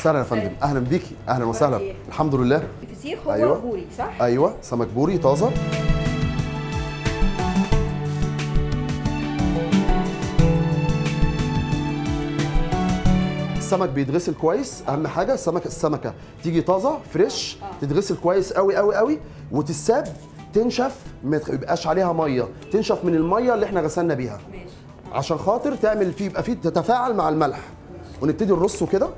وسهلا يا فندم. أهلا بيكي. أهلا وسهلا؟ الحمد لله. الفسيخ هو أيوة. بوري صح؟ أيوه. سمك بوري طازة. السمك بيتغسل كويس. أهم حاجة السمك السمكة تيجي طازة فريش تتغسل كويس قوي قوي قوي وتتساب تنشف ما يبقاش عليها مية. تنشف من المية اللي إحنا غسلنا بيها. ماشي. عشان خاطر تعمل فيه يبقى فيه تتفاعل مع الملح. ونبتدي نرصه كده.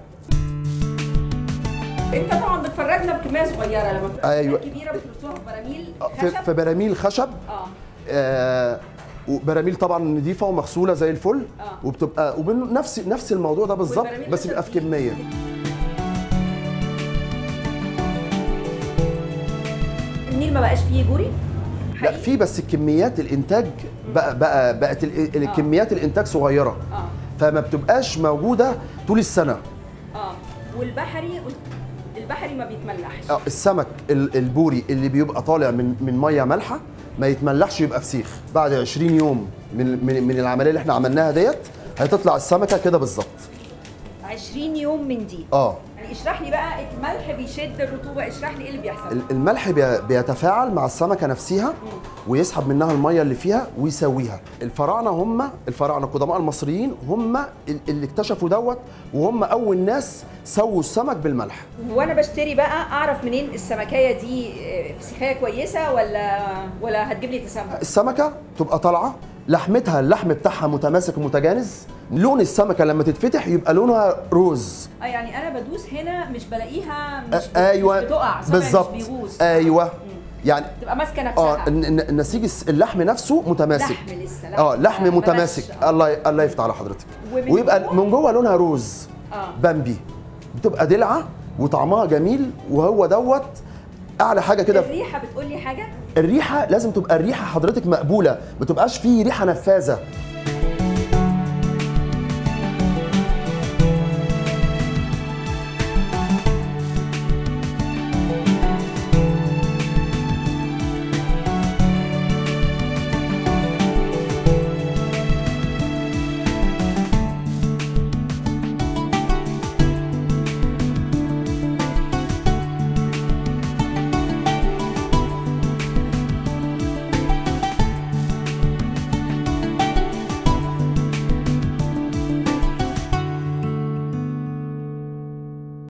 انت طبعا بتفرجنا بكمية صغيرة لما بتبقى أيوة. كبيرة بترصوها في براميل في, خشب؟ في براميل خشب. آه. آه وبراميل طبعا نظيفه ومغسولة زي الفل. آه. وبتبقى وبنفس نفس الموضوع ده بالظبط بس بيبقى في كمية. النيل ما بقاش فيه بوري لا؟ في بس الكميات الإنتاج بقى بقى بقت ال- الكميات الإنتاج صغيرة. آه. فما بتبقاش موجودة طول السنة. آه. والبحري البحري ما بيتملحش. آه، السمك ال- البوري اللي بيبقى طالع من من مية مالحة ما يتملحش يبقى فسيخ. بعد 20 يوم من من, من العملية اللي إحنا عملناها ديت هتطلع السمكة كده بالظبط. 20 يوم من دي. آه. يعني اشرح لي بقى الملح بيشد الرطوبة اشرح لي إيه اللي بيحصل. ال- الملح بي- بيتفاعل مع السمكة نفسها ويسحب منها المية اللي فيها ويسويها. الفراعنة هم الفراعنة القدماء المصريين هم ال- اللي اكتشفوا دوت وهم أول ناس سووا السمك بالملح. وأنا بشتري بقى أعرف منين السمكية دي آه، فسيخيه كويسة ولا ولا هتجيب لي تسمم السمكة تبقى طالعة لحمتها اللحم بتاعها متماسك ومتجانس. لون السمكة لما تتفتح يبقى لونها روز. آه يعني أنا بدوس هنا مش بلاقيها مش, آه، أيوه مش بتقع بالظبط. أيوه. يعني تبقى ماسكة آه نفسها. ن- نسيج اللحم نفسه متماسك. لحم لسه، لحم. آه لحم آه، متماسك. آه. الله الله يفتح على حضرتك. ويبقى جوه؟ من جوه لونها روز. آه. بامبي. بتبقى دلعة وطعمها جميل وهو دوت أعلى حاجة كده. الريحة بتقول لي حاجة؟ الريحة لازم تبقى الريحة حضرتك مقبولة. ما تبقاش فيه ريحة نفاذة.